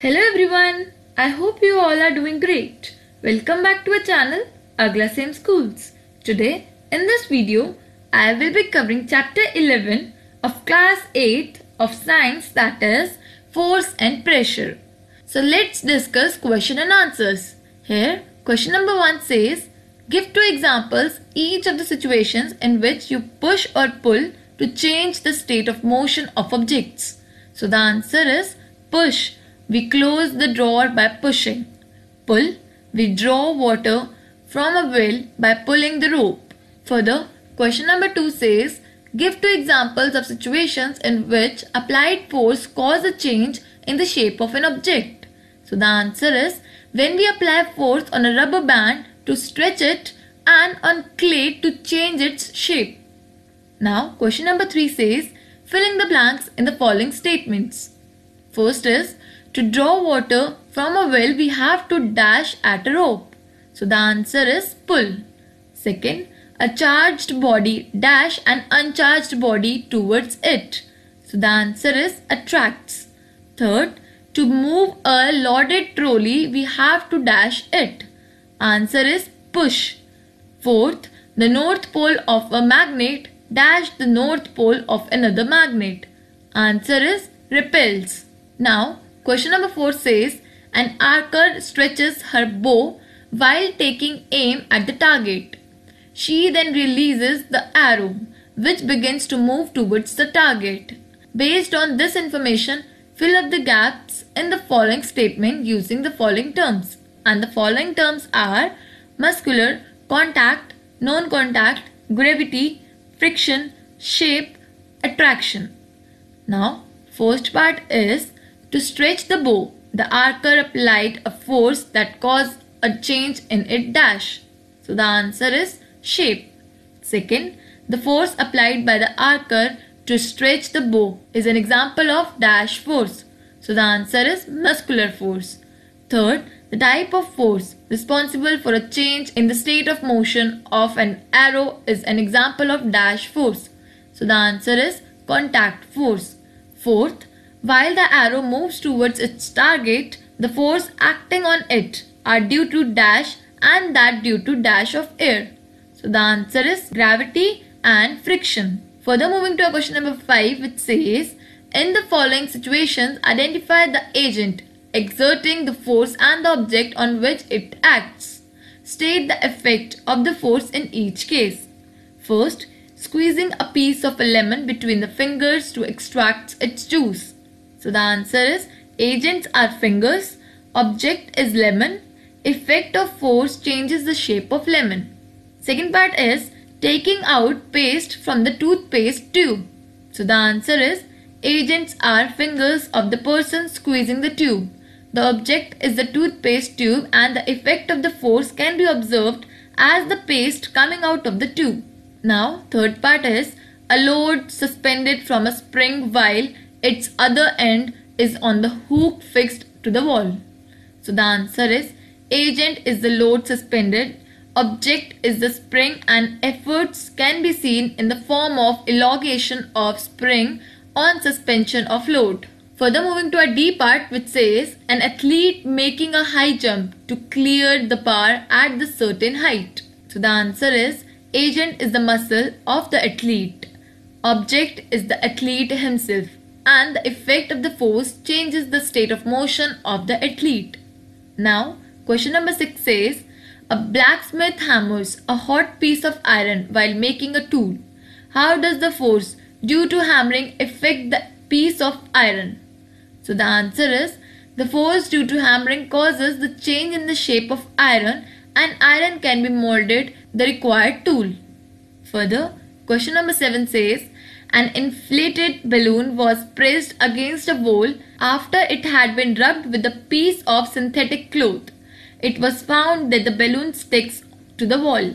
Hello everyone, I hope you all are doing great. Welcome back to our channel AglaSem Schools. Today in this video I will be covering chapter 11 of class 8 of science that is force and pressure. So let's discuss question and answers. Here question number 1 says give two examples each of the situations in which you push or pull to change the state of motion of objects. So the answer is push we close the drawer by pushing. Pull. We draw water from a well by pulling the rope. Further, question number 2 says, Give two examples of situations in which applied force cause a change in the shape of an object. So the answer is, when we apply force on a rubber band to stretch it and on clay to change its shape. Now, question number 3 says, filling the blanks in the following statements. First is, to draw water from a well, we have to dash at a rope. So the answer is pull. Second, a charged body dash an uncharged body towards it. So the answer is attracts. Third, to move a loaded trolley, we have to dash it. Answer is push. Fourth, the north pole of a magnet dash the north pole of another magnet. Answer is repels. Now, Question number 4 says, an archer stretches her bow while taking aim at the target. She then releases the arrow, which begins to move towards the target. Based on this information, fill up the gaps in the following statement using the following terms. And the following terms are muscular, contact, non-contact, gravity, friction, shape, attraction. Now, first part is to stretch the bow, the archer applied a force that caused a change in its dash. So the answer is shape. Second, the force applied by the archer to stretch the bow is an example of dash force. So the answer is muscular force. Third, the type of force responsible for a change in the state of motion of an arrow is an example of dash force. So the answer is contact force. Fourth, while the arrow moves towards its target, the force acting on it are due to dash and that due to dash of air. So the answer is gravity and friction. Further moving to our question number 5 which says, in the following situations identify the agent exerting the force and the object on which it acts. State the effect of the force in each case. First, squeezing a piece of a lemon between the fingers to extract its juice. So the answer is agents are fingers, object is lemon, effect of force changes the shape of lemon. Second part is taking out paste from the toothpaste tube. So the answer is agents are fingers of the person squeezing the tube. The object is the toothpaste tube and the effect of the force can be observed as the paste coming out of the tube. Now third part is a load suspended from a spring while its other end is on the hook fixed to the wall. So the answer is agent is the load suspended, object is the spring and efforts can be seen in the form of elongation of spring on suspension of load. Further moving to a D part which says an athlete making a high jump to clear the bar at the certain height. So the answer is agent is the muscle of the athlete. Object is the athlete himself and the effect of the force changes the state of motion of the athlete. Now, question number 6 says, a blacksmith hammers a hot piece of iron while making a tool. How does the force due to hammering affect the piece of iron? So the answer is, the force due to hammering causes the change in the shape of iron and iron can be molded the required tool. Further, question number 7 says, an inflated balloon was pressed against a wall after it had been rubbed with a piece of synthetic cloth. It was found that the balloon sticks to the wall.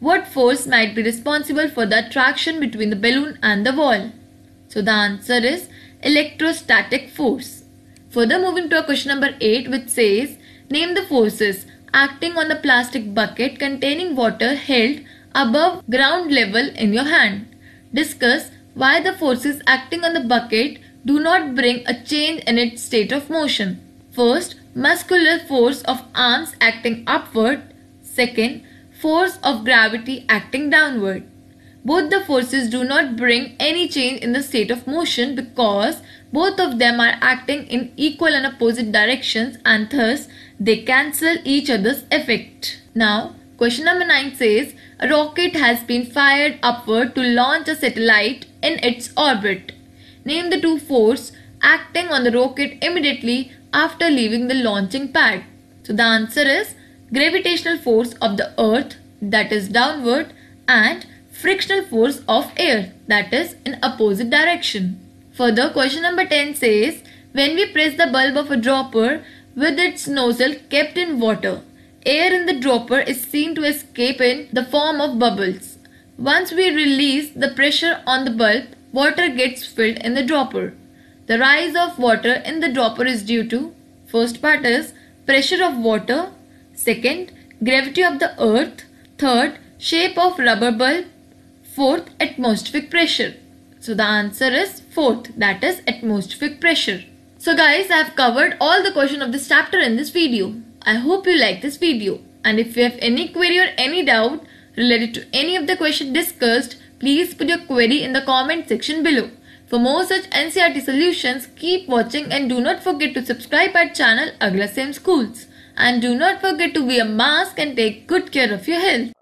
What force might be responsible for the attraction between the balloon and the wall? So the answer is electrostatic force. Further moving to a question number 8 which says name the forces acting on the plastic bucket containing water held above ground level in your hand. Discuss why the forces acting on the bucket do not bring a change in its state of motion. First, muscular force of arms acting upward. Second, force of gravity acting downward. Both the forces do not bring any change in the state of motion because both of them are acting in equal and opposite directions and thus they cancel each other's effect. Now, question number 9 says a rocket has been fired upward to launch a satellite in its orbit. Name the two forces acting on the rocket immediately after leaving the launching pad. So the answer is gravitational force of the earth that is downward and frictional force of air that is in opposite direction. Further, question number 10 says, when we press the bulb of a dropper with its nozzle kept in water, air in the dropper is seen to escape in the form of bubbles. Once we release the pressure on the bulb, water gets filled in the dropper. The rise of water in the dropper is due to first part is pressure of water, second gravity of the earth, third shape of rubber bulb, fourth atmospheric pressure. So the answer is fourth that is atmospheric pressure. So guys I have covered all the question of this chapter in this video. I hope you like this video and if you have any query or any doubt related to any of the question discussed please put your query in the comment section below. For more such NCERT solutions keep watching and do not forget to subscribe our channel Agla Sem Schools and do not forget to wear a mask and take good care of your health.